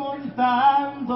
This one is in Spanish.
contando.